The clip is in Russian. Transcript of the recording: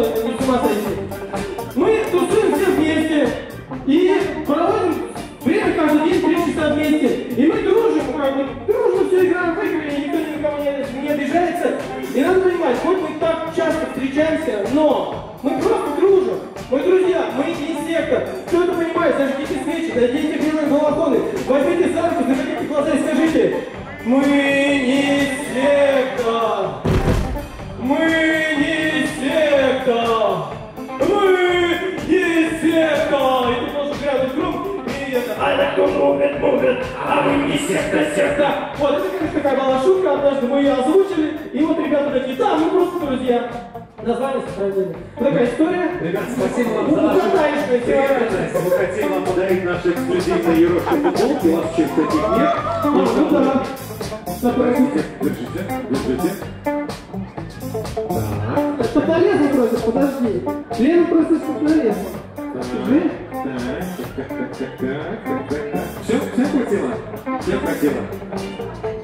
это не. Мы тусуем все вместе и проводим время каждый день три часа вместе. И мы дружим, как бы, дружим, все играем в игры, и никто никому не, не обижается. И надо понимать, хоть мы так часто встречаемся, но мы просто дружим. Мы друзья, мы не секта. Кто это понимает, зажгите свечи, наденьте белые балахоны, возьмите за руку, закройте глаза и скажите, мы не секта. Мы и это... А так кто мувит, мувит, а вы не секта, секта. Вот, это, конечно, такая была шутка, однажды мы ее озвучили, и вот ребята такие, да, мы просто друзья. Название сохранили. Такая история. Ребят, спасибо вам за нашу. Мы хотим вам подарить наши эксклюзивные Ероши футболки. У вас сейчас таких нет. Ну, ну да. Запросите. Держите, держите. Так, Чтоб нарезал просит, подожди. Лена просит, чтоб нарезал. Скажи. Так, так, так, так, так, так, так. Все, все хватило? Все хватило.